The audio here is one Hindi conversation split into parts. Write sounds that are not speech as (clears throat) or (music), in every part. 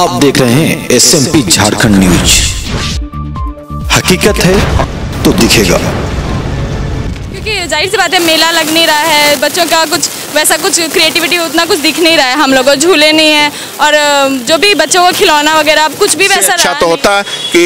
आप देख रहे हैं S M P Jharkhand news. हकीकत है तो दिखेगा। क्योंकि ज़ाहिर सी बात है मेला लग नहीं रहा है बच्चों का कुछ वैसा कुछ क्रिएटिविटी उतना कुछ दिख नहीं रहा है हम लोगों झूले नहीं है और जो भी बच्चों को खिलौना वगैरह कुछ भी वैसा अच्छा तो। होता कि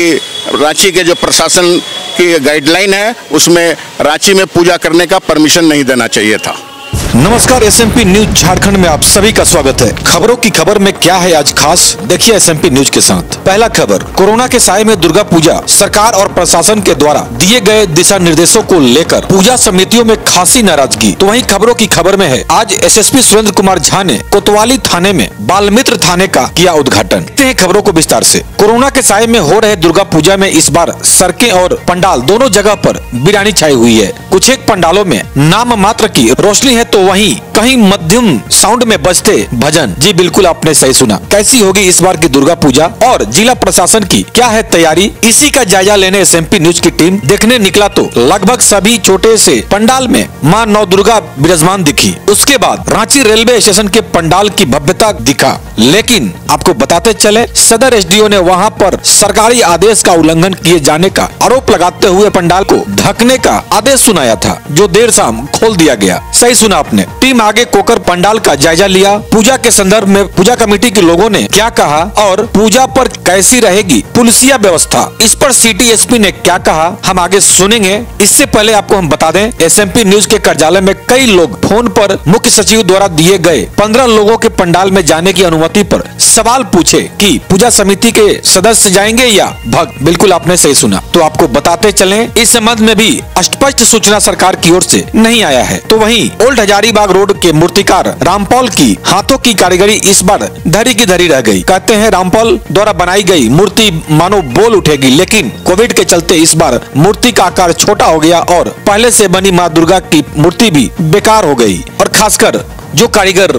रांची के जो प्रशासन की गाइडलाइन है उसमें रांची में पूजा करने का परमिशन नहीं देना चाहिए था। नमस्कार S M P news Jharkhand में आप सभी का स्वागत है। खबरों की खबर में क्या है आज खास? देखिए एस एम पी न्यूज़ के साथ। पहला खबर, कोरोना के साय में दुर्गा पूजा सरकार और प्रशासन के द्वारा दिए गए दिशा निर्देशों को लेकर पूजा समितियों में खासी नाराज़गी। तो वहीं खबरों की खबर में है, आज एसएसपी सुरेंद्र कुमार झा ने कोतवाली थाने में बाल मित्र थाने का किया उद्घाटन। खबरों को विस्तार से। कोरोना के साय में हो रहे दुर्गा पूजा में इस बार सड़कें और पंडाल दोनों जगह पर बिरानी छाई हुई है। कुछ एक पंडालों में नाम मात्र की रोशनी है तो वहीं कहीं मध्यम साउंड में बजते भजन। जी बिल्कुल आपने सही सुना। कैसी होगी इस बार की दुर्गा पूजा? और जिला प्रशासन की क्या है तैयारी? इसी का जायजा लेने एसएमपी न्यूज़ की टीम देखने निकला तो लगभग सभी छोटे से पंडाल में माँ नौ दुर्गा विराजमान दिखी। उसके बाद रांची रेलवे स्टेशन के पंडाल की भव्यता दिखा। लेकिन आपको बताते चले, सदर एसडीओ ने वहाँ पर सरकारी आदेश का उल्लंघन किए जाने का आरोप लगाते हुए पंडाल को ढकने का आदेश सुनाया था, जो देर शाम खोल दिया गया। सही सुना आपने। टीम आगे कोकर पंडाल का जायजा लिया। पूजा के संदर्भ में पूजा कमेटी के लोगों ने क्या कहा और पूजा पर कैसी रहेगी पुलिसिया व्यवस्था? इस पर सिटी एसपी ने क्या कहा? हम आगे सुनेंगे। इससे पहले आपको हम बता दें एसएमपी न्यूज़ के कार्यालय में कई लोग फ़ोन पर मुख्य सचिव द्वारा दिए गए पंद्रह लोगों के पंडाल में जाने की अनुमति पर सवाल पूछे कि पूजा समिति के सदस्य जाएँगे या भक्त बिल्कुल आपने सही सुना। तो आपको बताते चलें, इस संबंध में भी स्पष्ट सूचना सरकार की ओर से नहीं आया है। तो वहीं ओल्ड हजारीबाग रोड के मूर्तिकार रामपाल की हाथों की कारीगरी इस बार धरी की धरी रह गई। कहते हैं, रामपाल द्वारा बनाई गई मूर्ति मानो बोल उठेगी, लेकिन कोविड के चलते इस बार मूर्ति का आकार छोटा हो गया और पहले से बनी माँ दुर्गा की मूर्ति भी बेकार हो गई और खासकर जो कारीगर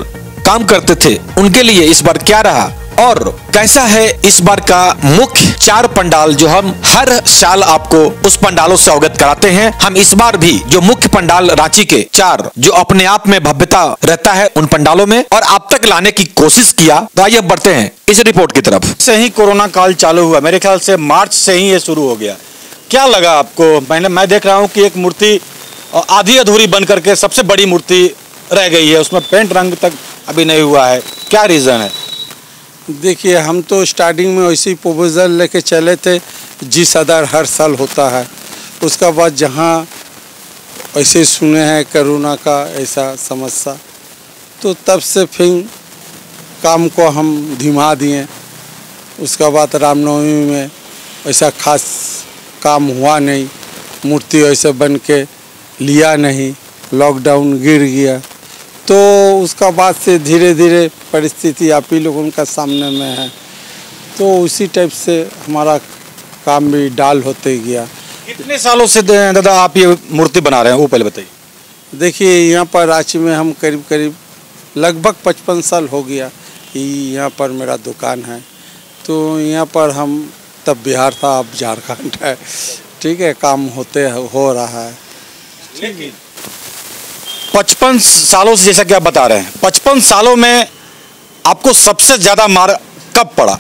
काम करते थे, उनके लिए इस बार क्या रहा? और कैसा है इस बार का मुख्य चार पंडाल जो हम हर साल आपको उस पंडालों से अवगत कराते हैं? हम इस बार भी जो मुख्य पंडाल रांची के चार, जो अपने आप में भव्यता रहता है उन पंडालों में और आप तक लाने की कोशिश किया तो आइए बढ़ते हैं इस रिपोर्ट की तरफ़। से ही कोरोना काल चालू हुआ। मेरे ख्याल से मार्च से ही ये शुरू हो गया। क्या लगा आपको? मैंने मैं देख रहा हूँ कि एक मूर्ति आधी अधूरी बन करके सबसे बड़ी मूर्ति रह गई है। उसमें पेंट रंग तक अभी नहीं हुआ है। क्या रीज़न है? देखिए, हम तो स्टार्टिंग में वैसे ही प्रपोजल लेके चले थे जिस आधार हर साल होता है। उसका बाद जहाँ ऐसे सुने हैं करोना का ऐसा समस्या तो तब से फिर काम को हम धीमा दिए। उसका बाद रामनवमी में ऐसा खास काम हुआ नहीं, मूर्ति ऐसे बन के लिया नहीं लॉकडाउन गिर गया। तो उसका बाद से धीरे धीरे परिस्थिति आप ही लोगों का सामने में है। तो उसी टाइप से हमारा काम भी डाल होते गया। कितने सालों से दादा आप ये मूर्ति बना रहे हैं? वो पहले बताइए। देखिए यहाँ पर रांची में हम करीब करीब लगभग पचपन साल हो गया यहाँ पर मेरा दुकान है। तो यहाँ पर हम तब बिहार था अब झारखंड है। ठीक है काम होते हो रहा है। पचपन सालों से, जैसा कि आप बता रहे हैं, पचपन सालों में आपको सबसे ज़्यादा मार कब पड़ा?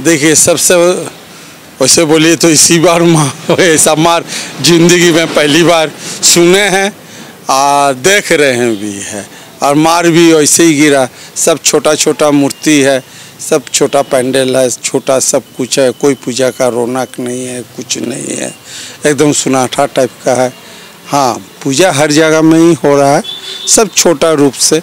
देखिए, सबसे वैसे बोलिए तो इसी बार मार, ऐसा मार ज़िंदगी में पहली बार सुने हैं, और देख रहे हैं भी है, और मार भी वैसे ही गिरा। सब छोटा छोटा मूर्ति है, सब छोटा पैंडल है, छोटा सब कुछ है, कोई पूजा का रौनक नहीं है, कुछ नहीं है, एकदम सुनाठा टाइप का है। हाँ पूजा हर जगह में ही हो रहा है। सब छोटा रूप से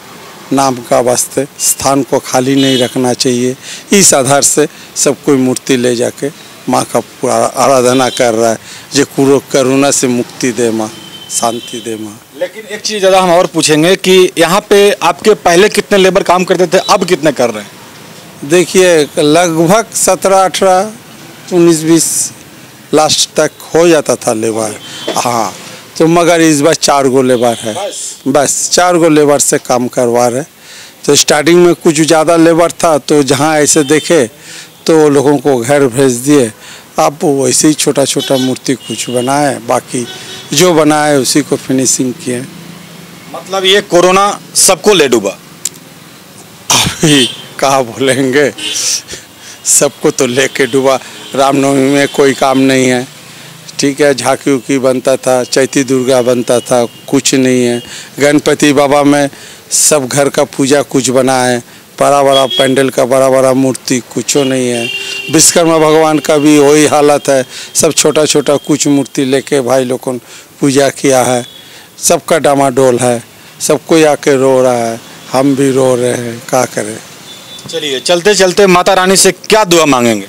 नाम का वास्ते स्थान को खाली नहीं रखना चाहिए। इस आधार से सब कोई मूर्ति ले जाके माँ का पूरा आराधना कर रहा है। जो कुरो करुणा से मुक्ति दे माँ शांति दे माँ। लेकिन एक चीज़ ज़्यादा हम और पूछेंगे कि यहाँ पे आपके पहले कितने लेबर काम करते थे अब कितने कर रहे हैं? देखिए लगभग सत्रह अठारह उन्नीस बीस लास्ट तक हो जाता था लेबर। हाँ तो मगर इस बार चार गो लेबर है। बस। चार गो लेबर से काम करवा रहे। तो स्टार्टिंग में कुछ ज़्यादा लेबर था तो जहाँ ऐसे देखे तो लोगों को घर भेज दिए। अब वैसे ही छोटा छोटा मूर्ति कुछ बनाए बाकी जो बनाए उसी को फिनिशिंग किए। मतलब ये कोरोना सबको ले डूबा? अभी कहा बोलेंगे? सबको तो लेके डूबा। रामनवमी में कोई काम नहीं है। ठीक है, झांकी उकी बनता था, चैती दुर्गा बनता था, कुछ नहीं है। गणपति बाबा में सब घर का पूजा कुछ बना है बड़ा बड़ा पंडल का बड़ा बड़ा मूर्ति, कुछ नहीं है। विश्वकर्मा भगवान का भी वही हालत है, सब छोटा छोटा कुछ मूर्ति लेके भाई लोगों पूजा किया है। सबका डामाडोल है सब कोई आके रो रहा है, हम भी रो रहे हैं, क्या करें? चलिए चलते चलते माता रानी से क्या दुआ मांगेंगे?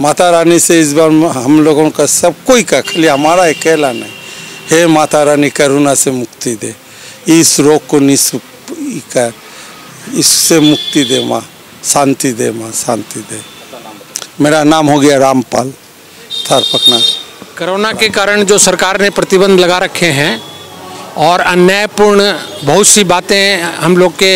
माता रानी से इस बार हम लोगों का सब कोई का खाली हमारा अकेला नहीं। हे माता रानी, करुणा से मुक्ति दे। इस रोग को निस कर इससे मुक्ति दे माँ, शांति दे माँ, शांति दे। मेरा नाम हो गया रामपाल, थार पकना। कोरोना के कारण जो सरकार ने प्रतिबंध लगा रखे हैं और अन्यायपूर्ण बहुत सी बातें हम लोग के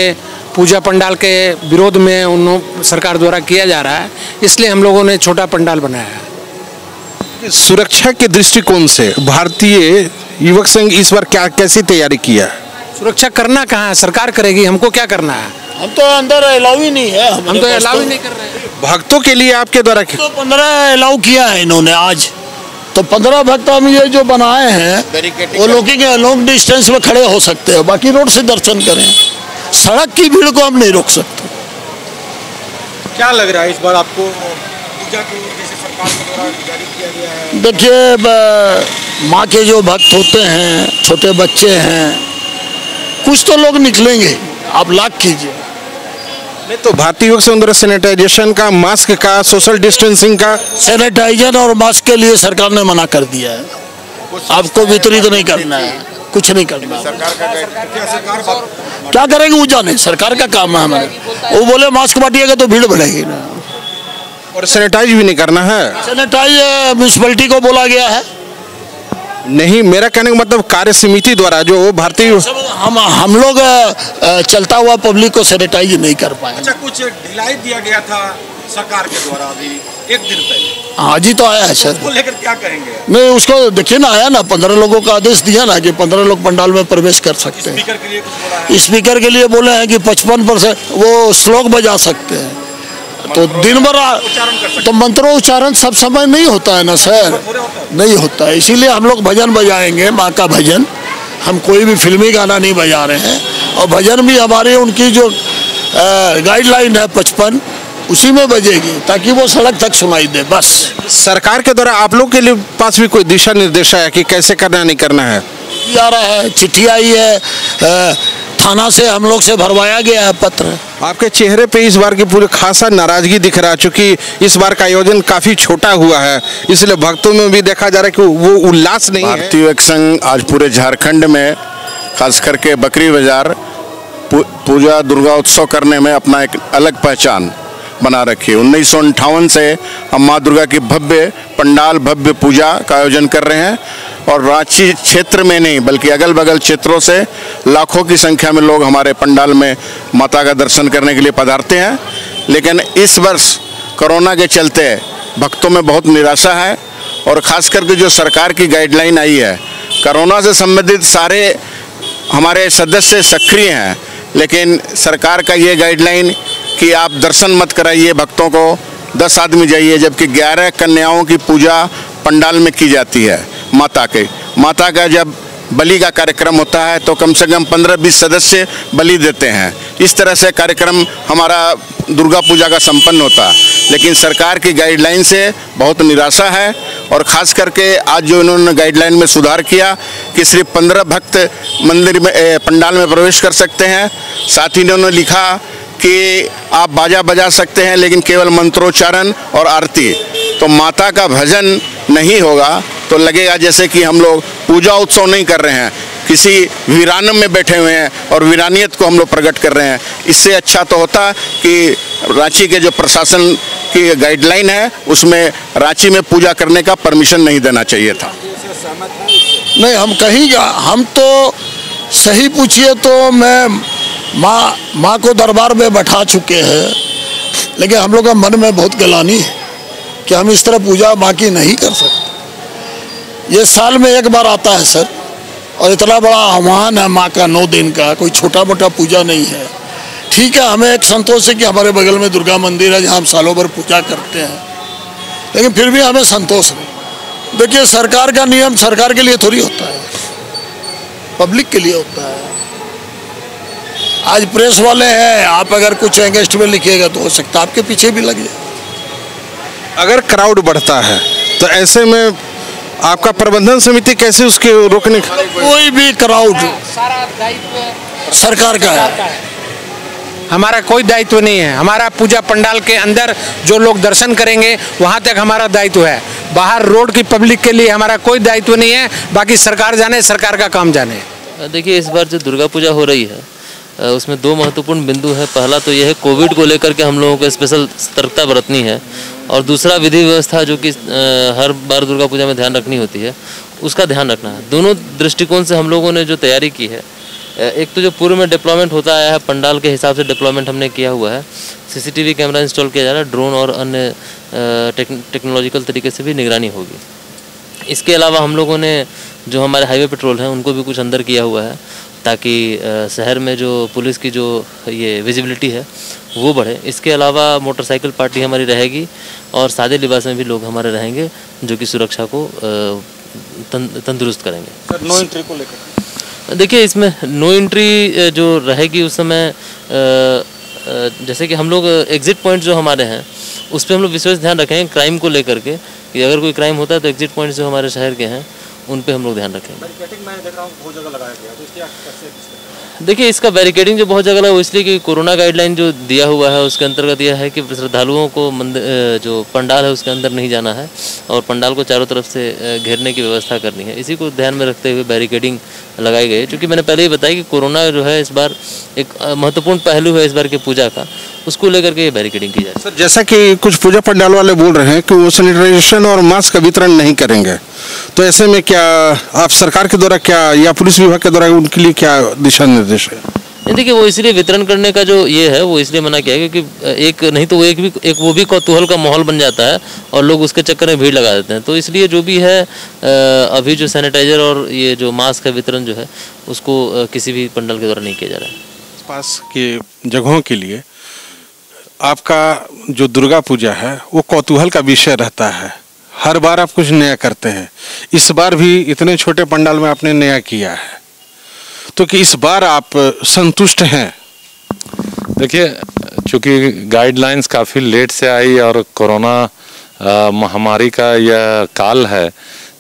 पूजा पंडाल के विरोध में उन सरकार द्वारा किया जा रहा है। इसलिए हम लोगों ने छोटा पंडाल बनाया है। सुरक्षा के दृष्टिकोण से भारतीय युवक संघ इस बार क्या कैसी तैयारी किया सुरक्षा करना कहाँ है? सरकार करेगी हमको क्या करना है? हम तो अंदर अलाउ ही नहीं है। हम तो अलाउ ही नहीं कर रहे हैं। भक्तों के लिए आपके द्वारा तो पंद्रह अलाउ किया है इन्होंने आज। तो पंद्रह भक्त हम ये जो बनाए हैं वो लोग के डिस्टेंस में खड़े हो सकते हैं। बाकी रोड से दर्शन करें। सड़क की भीड़ को हम नहीं रोक सकते। क्या लग रहा है इस बार आपको? पूजा को जैसे सरकार के द्वारा जारी किया गया है। देखिए माँ के जो भक्त होते हैं छोटे बच्चे हैं कुछ तो लोग निकलेंगे। आप लाख कीजिए। नहीं तो भारतीय द्वारा सैनिटाइजेशन का मास्क का सोशल डिस्टेंसिंग का। सैनिटाइजर और मास्क के लिए सरकार ने मना कर दिया है। आपको वितरित नहीं करना है। कुछ नहीं करना। है। क्या करेंगे? वो जाने सरकार का काम है हमारे। वो बोले मास्क बांटिएगा तो भीड़ बढ़ेगी ना। और सैनिटाइज भी नहीं करना है। सैनिटाइज म्यूनसिपलिटी को बोला गया है। नहीं मेरा कहने का मतलब कार्य समिति द्वारा जो भारतीय हम हम लोग चलता हुआ पब्लिक को सैनिटाइज नहीं कर पाए। अच्छा कुछ ढिलाई दिया गया था सरकार के द्वारा अभी? एक दिन पहले। हाँ जी तो आया है सर। उसको लेकर क्या कहेंगे? नहीं उसको देखिए ना आया ना पंद्रह लोगों का आदेश दिया ना कि पंद्रह लोग पंडाल में प्रवेश कर सकते हैं। स्पीकर के लिए कुछ बोला है? स्पीकर के लिए बोले हैं कि पचपन परसेंट वो श्लोक बजा सकते हैं। तो दिन भर तो मंत्रोच्चारण सब समय नहीं होता है ना सर? नहीं होता है। इसीलिए हम लोग भजन बजाएँगे माँ का भजन। हम कोई भी फिल्मी गाना नहीं बजा रहे हैं। और भजन भी हमारे उनकी जो गाइडलाइन है पचपन उसी में बजेगी ताकि वो सड़क तक सुनाई दे बस। सरकार के द्वारा आप लोग के लिए पास भी कोई दिशा निर्देश है कि कैसे करना नहीं करना है? आ रहा है चिट्ठी आई है थाना से हम लोग से भरवाया गया है पत्र। आपके चेहरे पे इस बार की पूरी खासा नाराज़गी दिख रहा है चूँकि इस बार का आयोजन काफ़ी छोटा हुआ है। इसलिए भक्तों में भी देखा जा रहा है कि वो उल्लास नहीं भारतीय संघ आज पूरे झारखंड में खास करके बकरी बाज़ार पूजा दुर्गा उत्सव करने में अपना एक अलग पहचान। बना रखी है। उन्नीस से हम माँ दुर्गा की भव्य पंडाल, भव्य पूजा का आयोजन कर रहे हैं। और रांची क्षेत्र में नहीं, बल्कि अगल बगल क्षेत्रों से लाखों की संख्या में लोग हमारे पंडाल में माता का दर्शन करने के लिए पधारते हैं। लेकिन इस वर्ष कोरोना के चलते भक्तों में बहुत निराशा है और ख़ास करके जो सरकार की गाइडलाइन आई है, कोरोना से संबंधित सारे हमारे सदस्य सक्रिय हैं, लेकिन सरकार का ये गाइडलाइन कि आप दर्शन मत कराइए भक्तों को। दस आदमी जाइए, जबकि ग्यारह कन्याओं की पूजा पंडाल में की जाती है माता के। माता का जब बलि का कार्यक्रम होता है तो कम से कम पंद्रह बीस सदस्य बलि देते हैं। इस तरह से कार्यक्रम हमारा दुर्गा पूजा का संपन्न होता है। लेकिन सरकार की गाइडलाइन से बहुत निराशा है, और ख़ास करके आज जो इन्होंने गाइडलाइन में सुधार किया कि सिर्फ़ पंद्रह भक्त मंदिर में पंडाल में प्रवेश कर सकते हैं। साथ ही इन्होंने लिखा कि आप बाजा बजा सकते हैं, लेकिन केवल मंत्रोच्चारण और आरती। तो माता का भजन नहीं होगा तो लगेगा जैसे कि हम लोग पूजा उत्सव नहीं कर रहे हैं, किसी वीरान में बैठे हुए हैं और वीरानियत को हम लोग प्रकट कर रहे हैं। इससे अच्छा तो होता कि रांची के जो प्रशासन की गाइडलाइन है, उसमें रांची में पूजा करने का परमिशन नहीं देना चाहिए था। नहीं, हम कहीं हम तो सही पूछिए तो मैं माँ माँ को दरबार में बैठा चुके हैं। लेकिन हम लोग का मन में बहुत गलानी है कि हम इस तरह पूजा माँ की नहीं कर सकते। ये साल में एक बार आता है सर, और इतना बड़ा आह्वान है माँ का, नौ दिन का, कोई छोटा मोटा पूजा नहीं है। ठीक है, हमें एक संतोष है कि हमारे बगल में दुर्गा मंदिर है जहाँ हम सालों भर पूजा करते हैं। लेकिन फिर भी हमें संतोष नहीं देखिए, सरकार का नियम सरकार के लिए थोड़ी होता है, पब्लिक के लिए होता है। आज प्रेस वाले हैं आप अगर कुछ अगेंस्ट में लिखिएगा तो हो सकता है आपके पीछे भी लग जाए। अगर क्राउड बढ़ता है तो ऐसे में आपका प्रबंधन समिति कैसे उसके रोकने कोई भी क्राउड सरकार का है। हमारा कोई दायित्व नहीं है। हमारा पूजा पंडाल के अंदर जो लोग दर्शन करेंगे वहाँ तक हमारा दायित्व है। बाहर रोड की पब्लिक के लिए हमारा कोई दायित्व नहीं है बाकी सरकार जाने सरकार का काम जाने। देखिए इस बार जो दुर्गा पूजा हो रही है उसमें दो महत्वपूर्ण बिंदु है। पहला तो यह है, कोविड को लेकर के हम लोगों को स्पेशल सतर्कता बरतनी है। और दूसरा विधि व्यवस्था जो कि हर बार दुर्गा पूजा में ध्यान रखनी होती है, उसका ध्यान रखना है। दोनों दृष्टिकोण से हम लोगों ने जो तैयारी की है एक तो जो पूर्व में डिप्लॉयमेंट होता आया है, पंडाल के हिसाब से डिप्लॉयमेंट हमने किया हुआ है। सीसीटीवी कैमरा इंस्टॉल किया जा रहा है ड्रोन और अन्य टेक्नोलॉजिकल तरीके से भी निगरानी होगी। इसके अलावा हम लोगों ने जो हमारे हाईवे पेट्रोल हैं, उनको भी कुछ अंदर किया हुआ है। ताकि शहर में जो पुलिस की जो ये विजिबिलिटी है वो बढ़े। इसके अलावा मोटरसाइकिल पार्टी हमारी रहेगी और सादे लिबास में भी लोग हमारे रहेंगे जो कि सुरक्षा को तन, तंदुरुस्त करेंगे। सर नो एंट्री को लेकर। देखिए इसमें नो एंट्री जो रहेगी उस समय जैसे कि हम लोग एग्जिट पॉइंट जो हमारे हैं उस पर हम लोग विशेष ध्यान रखेंगे क्राइम को लेकर के। कि अगर कोई क्राइम होता है तो एग्जिट पॉइंट जो हमारे शहर के हैं उन पे हम लोग ध्यान रखेंगे। बैरिकेटिंग मैं देख रहा हूँ बहुत जगह लगाया गया तो देखिए इसका बैरिकेडिंग जो बहुत जगह लगा वो इसलिए कि कोरोना गाइडलाइन जो दिया हुआ है उसके अंतर्गत यह है कि श्रद्धालुओं को मंदिर जो पंडाल है उसके अंदर नहीं जाना है और पंडाल को चारों तरफ़ से घेरने की व्यवस्था करनी है। इसी को ध्यान में रखते हुए बैरिकेडिंग लगाई गई है। क्योंकि मैंने पहले ही बताया कि कोरोना जो है इस बार एक महत्वपूर्ण पहलू है इस बार की पूजा का। उसको लेकर के बैरिकेडिंग की जाए सर जैसा कि कुछ पूजा पंडाल वाले बोल रहे हैं कि वो सैनिटाइजेशन और मास्क का वितरण नहीं करेंगे। तो ऐसे में क्या आप सरकार के द्वारा क्या या पुलिस विभाग के द्वारा उनके लिए क्या दिशा निर्देश है? नहीं देखिए वो इसलिए वितरण करने का जो ये है वो इसलिए मना किया है क्योंकि एक नहीं तो वो एक भी एक वो भी कौतूहल का माहौल बन जाता है और लोग उसके चक्कर में भीड़ लगा देते हैं। तो इसलिए जो भी है अभी जो सैनिटाइजर और ये जो मास्क का वितरण जो है उसको किसी भी पंडल के द्वारा नहीं किया जा रहा है। पास के जगहों के लिए आपका जो दुर्गा पूजा है, वो कौतूहल का विषय रहता है। हर बार आप कुछ नया करते हैं। इस बार भी इतने छोटे पंडाल में आपने नया किया है। तो कि इस बार आप संतुष्ट हैं? देखिए, चूँकि गाइडलाइंस काफ़ी लेट से आई और कोरोना महामारी का यह काल है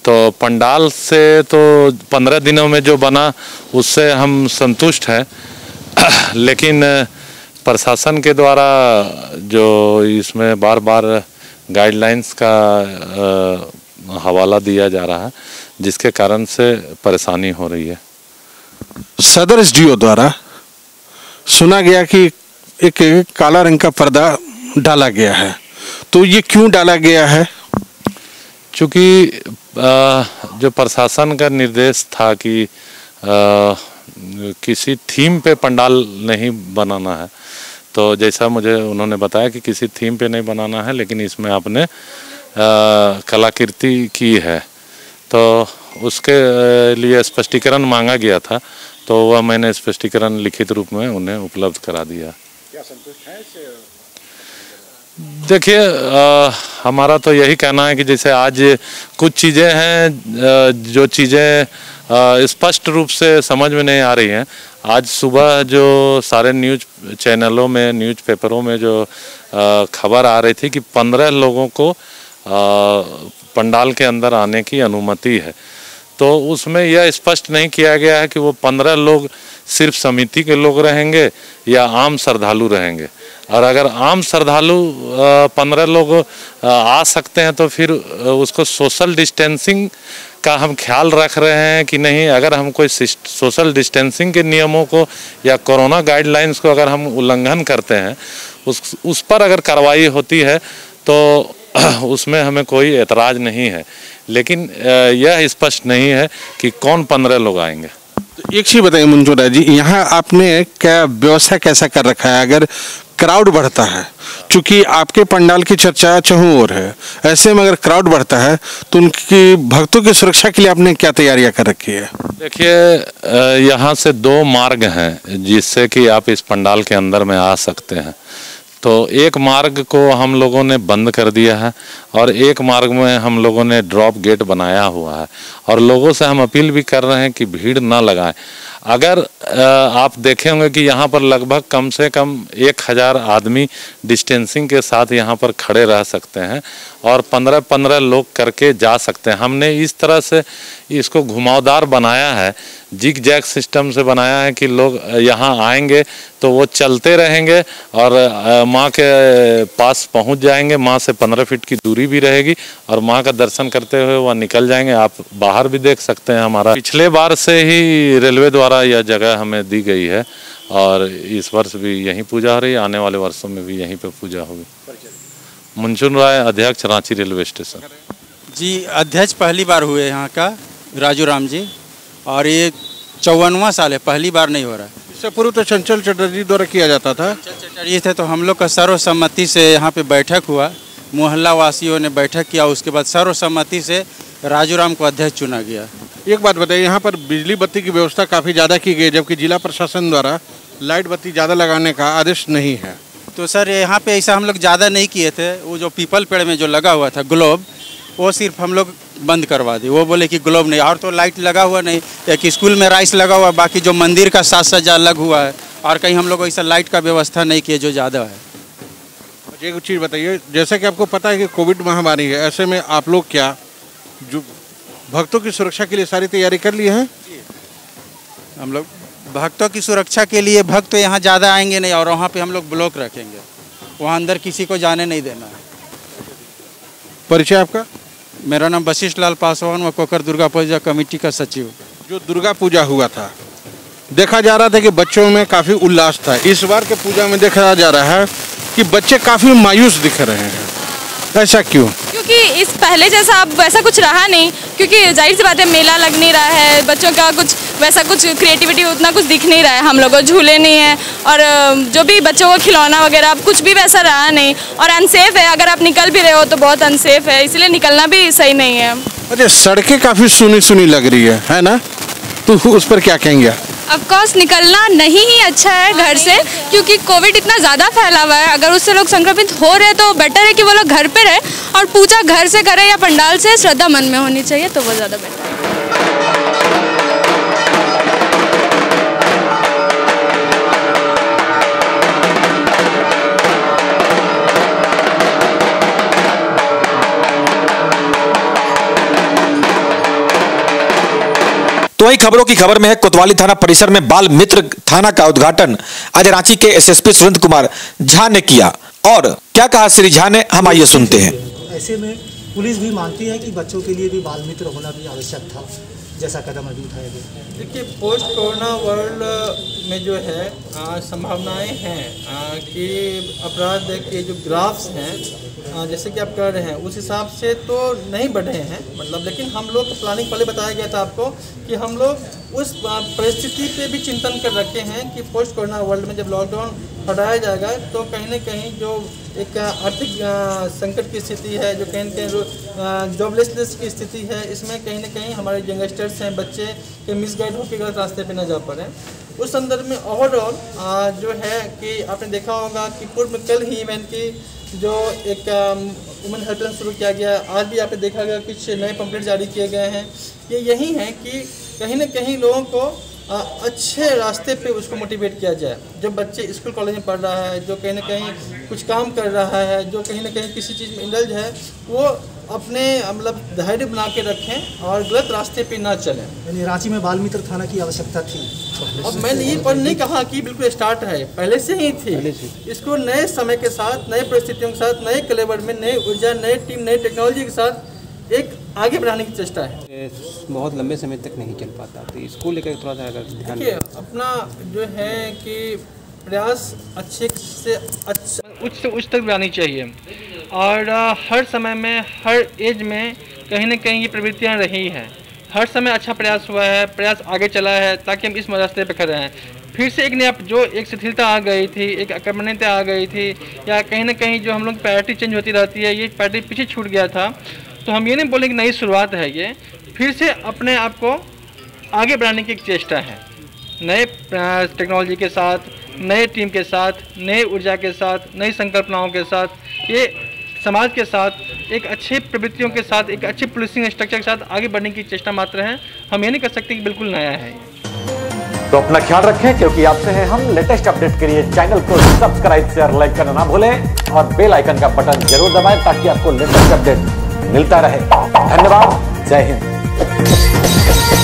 तो पंडाल से तो पंद्रह दिनों में जो बना, उससे हम संतुष्ट हैं। (clears throat) लेकिन प्रशासन के द्वारा जो इसमें बार बार गाइडलाइंस का अ, हवाला दिया जा रहा है जिसके कारण से परेशानी हो रही है। सदर एस द्वारा सुना गया कि एक काला रंग का पर्दा डाला गया है। तो ये क्यों डाला गया है? चूँकि जो प्रशासन का निर्देश था कि अ, किसी थीम पे पंडाल नहीं बनाना है। तो जैसा मुझे उन्होंने बताया कि किसी थीम पे नहीं बनाना है लेकिन इसमें आपने कलाकृति की है। तो उसके लिए स्पष्टीकरण मांगा गया था तो वह मैंने स्पष्टीकरण लिखित रूप में उन्हें उपलब्ध करा दिया। देखिए हमारा तो यही कहना है कि जैसे आज कुछ चीज़ें हैं जो चीज़ें स्पष्ट रूप से समझ में नहीं आ रही हैं। आज सुबह जो सारे न्यूज़ चैनलों में न्यूज़ पेपरों में जो खबर आ रही थी कि पंद्रह लोगों को पंडाल के अंदर आने की अनुमति है। तो उसमें यह स्पष्ट नहीं किया गया है कि वो पंद्रह लोग सिर्फ़ समिति के लोग रहेंगे या आम श्रद्धालु रहेंगे। और अगर आम श्रद्धालु पंद्रह लोग आ सकते हैं तो फिर उसको सोशल डिस्टेंसिंग का हम ख्याल रख रहे हैं कि नहीं, अगर हम कोई सोशल डिस्टेंसिंग के नियमों को या कोरोना गाइडलाइंस को अगर हम उल्लंघन करते हैं, उस उस पर अगर कार्रवाई होती है तो (clears throat) उसमें हमें कोई एतराज़ नहीं है। लेकिन यह स्पष्ट नहीं है कि कौन पंद्रह लोग आएँगे। तो एक चीज़ बताइए मुंजोरा जी, यहाँ आपने क्या व्यवस्था कैसा कर रखा है? अगर क्राउड बढ़ता है। चूँकि आपके पंडाल की चर्चा चहु ओर है, ऐसे में अगर क्राउड बढ़ता है तो उनकी भक्तों की सुरक्षा के लिए आपने क्या तैयारियाँ कर रखी है? देखिए यहाँ से दो मार्ग हैं जिससे कि आप इस पंडाल के अंदर में आ सकते हैं। तो एक मार्ग को हम लोगों ने बंद कर दिया है और एक मार्ग में हम लोगों ने ड्रॉप गेट बनाया हुआ है। और लोगों से हम अपील भी कर रहे हैं कि भीड़ ना लगाएँ। अगर आप देखे होंगे कि यहाँ पर लगभग कम से कम एक हज़ार आदमी डिस्टेंसिंग के साथ यहाँ पर खड़े रह सकते हैं और पंद्रह पंद्रह लोग करके जा सकते हैं। हमने इस तरह से इसको घुमावदार बनाया है, जिग जैग सिस्टम से बनाया है कि लोग यहाँ आएँगे तो वो चलते रहेंगे और माँ के पास पहुँच जाएँगे। माँ से पंद्रह फीट की दूरी भी रहेगी और माँ का दर्शन करते हुए वह निकल जाएँगे। आप बाहर भी देख सकते हैं हमारा। पिछले बार से ही रेलवे द्वारा यह जगह हमें दी गई है और इस वर्ष भी यहीं पूजा हो रही है आने वाले वर्षों में भी यहीं पे पूजा होगी। मुंशुन राय अध्यक्ष रांची रेलवे स्टेशन। जी अध्यक्ष पहली बार हुए यहाँ का राजू राम जी और ये चौवनवा साल है पहली बार नहीं हो रहा है। इससे पूर्व तो चंचल चटर्जी द्वारा किया जाता था। ये थे तो हम लोग का सर्वसम्मति से यहाँ पे बैठक हुआ। मोहल्ला वासियों ने बैठक किया उसके बाद सर्वसम्मति से राजू राम को अध्यक्ष चुना गया। एक बात बताइए यहाँ पर बिजली बत्ती की व्यवस्था काफ़ी ज़्यादा की गई है जबकि जिला प्रशासन द्वारा लाइट बत्ती ज़्यादा लगाने का आदेश नहीं है। तो सर यहाँ पे ऐसा हम लोग ज़्यादा नहीं किए थे वो जो पीपल पेड़ में जो लगा हुआ था ग्लोब वो सिर्फ़ हम लोग बंद करवा दिए। वो बोले कि ग्लोब नहीं और तो लाइट लगा हुआ नहीं एक स्कूल में राइस लगा हुआ बाकी जो मंदिर का साज सज्जा अलग हुआ है और कहीं हम लोग ऐसा लाइट का व्यवस्था नहीं किए जो ज़्यादा है। एक चीज़ बताइए जैसा कि आपको पता है कि कोविड महामारी है ऐसे में आप लोग क्या जो भक्तों की सुरक्षा के लिए सारी तैयारी कर ली है? हम लोग भक्तों की सुरक्षा के लिए भक्त तो यहाँ ज़्यादा आएँगे नहीं और वहाँ पे हम लोग ब्लॉक रखेंगे। वहाँ अंदर किसी को जाने नहीं देना है। परिचय आपका? मेरा नाम वशिष्ठ लाल पासवान व कोकर दुर्गा पूजा कमेटी का सचिव। जो दुर्गा पूजा हुआ था देखा जा रहा था कि बच्चों में काफ़ी उल्लास था। इस बार के पूजा में देखा जा रहा है कि बच्चे काफ़ी मायूस दिख रहे हैं। ऐसा क्यों? क्योंकि इस पहले जैसा अब वैसा कुछ रहा नहीं, क्योंकि ज़ाहिर सी बात है, मेला लग नहीं रहा है, बच्चों का कुछ वैसा कुछ क्रिएटिविटी उतना कुछ दिख नहीं रहा है, हम लोगों झूले नहीं है, और जो भी बच्चों को खिलौना वगैरह, अब कुछ भी वैसा रहा नहीं, और अनसेफ है, अगर आप निकल भी रहे हो तो बहुत अनसेफ है, इसलिए निकलना भी सही नहीं है अरे सड़कें काफ़ी सुनी सुनी लग रही है है ना तो उस पर क्या कहेंगे आप? ऑफकोर्स निकलना नहीं ही अच्छा है घर से, क्योंकि कोविड इतना ज़्यादा फैला हुआ है। अगर उससे लोग संक्रमित हो रहे हैं तो बेटर है कि वो लोग घर पे रहे और पूजा घर से करें या पंडाल से, श्रद्धा मन में होनी चाहिए तो वो ज़्यादा बेटर है। तो वही खबरों की खबर में है, कोतवाली थाना परिसर में बाल मित्र थाना का उद्घाटन आज रांची के एसएसपी सुरेंद्र कुमार झा ने किया। और क्या कहा श्री झा ने? हम आइए सुनते हैं। ऐसे में पुलिस भी मानती है कि बच्चों के लिए भी बाल मित्र होना भी आवश्यक था। जैसा कदम अभी उठाया गया देखिए पोस्ट कोरोना वर्ल्ड में जो है संभावनाएँ हैं आ, कि अपराध के जो ग्राफ्स हैं आ, जैसे कि आप कर रहे हैं उस हिसाब से तो नहीं बढ़े हैं मतलब लेकिन हम लोग को प्लानिंग पहले बताया गया था आपको कि हम लोग उस परिस्थिति पे भी चिंतन कर रखे हैं कि पोस्ट कोरोना वर्ल्ड में जब लॉकडाउन हटाया जाएगा तो कहीं ना कहीं जो एक आर्थिक संकट की स्थिति है, जो कहीं ना कहीं जॉबलेसनेस की स्थिति है, इसमें कहीं ना कहीं हमारे यंगस्टर्स हैं, बच्चे, के मिसगाइड होकर गलत रास्ते पे ना जा पड़े। उस संदर्भ में ओवरऑल जो है कि आपने देखा होगा कि पूर्व में कल ही इवेंट की जो एक वुमेन हेल्पलाइन शुरू किया गया, आज भी आपने देखा गया कुछ नए पंपलेट जारी किए गए हैं। ये यही है कि कहीं ना कहीं लोगों को अच्छे रास्ते पे उसको मोटिवेट किया जाए। जो बच्चे स्कूल कॉलेज में पढ़ रहा है जो कहीं ना कहीं कुछ काम कर रहा है जो कहीं ना कहीं किसी चीज़ में इंडल्ज है वो अपने मतलब धैर्य बना के रखें और गलत रास्ते पे ना चलें। यानी रांची में बाल मित्र थाना की आवश्यकता थी। अब मैंने ये पर नहीं कहा कि बिल्कुल स्टार्ट है पहले से ही थी। इसको नए समय के साथ नए परिस्थितियों के साथ नए कलेवर में नई ऊर्जा नए टीम नई टेक्नोलॉजी के साथ एक आगे बढ़ाने की चेष्टा है। बहुत लंबे समय तक नहीं चल पाता। तो इसको लेकर थोड़ा सा अगर ध्यान अपना जो है कि प्रयास अच्छे से अच्छा उच्च से उच्च तक बढ़ानी चाहिए। और हर समय में हर एज में कहीं ना कहीं ये प्रवृत्तियाँ रही हैं। हर समय अच्छा प्रयास हुआ है प्रयास आगे चला है ताकि हम इस रास्ते पे खड़े हैं फिर से एक नया जो एक शिथिलता आ गई थी एक अक्रमण्यता आ गई थी या कहीं ना कहीं जो हम लोग प्रायोरिटी चेंज होती रहती है ये प्रायोरिटी पीछे छूट गया था। तो हम ये नहीं बोले कि नई शुरुआत है ये, फिर से अपने आप को आगे बढ़ाने की एक चेष्टा है। नए टेक्नोलॉजी के साथ, नए टीम के साथ, नए ऊर्जा के साथ, नई संकल्पनाओं के साथ, ये समाज के साथ, एक अच्छे प्रवृत्तियों के साथ, एक अच्छे पुलिसिंग स्ट्रक्चर के साथ आगे बढ़ने की चेष्टा मात्र है। हम ये नहीं कर सकते कि बिल्कुल नया है। तो अपना ख्याल रखें, क्योंकि आपसे हैं हम। लेटेस्ट अपडेट के लिए चैनल को सब्सक्राइब शेयर लाइक करना ना भूलें, और बेल आइकन का बटन ज़रूर दबाएँ, ताकि आपको लेटेस्ट अपडेट मिलता रहे। धन्यवाद। जय हिंद।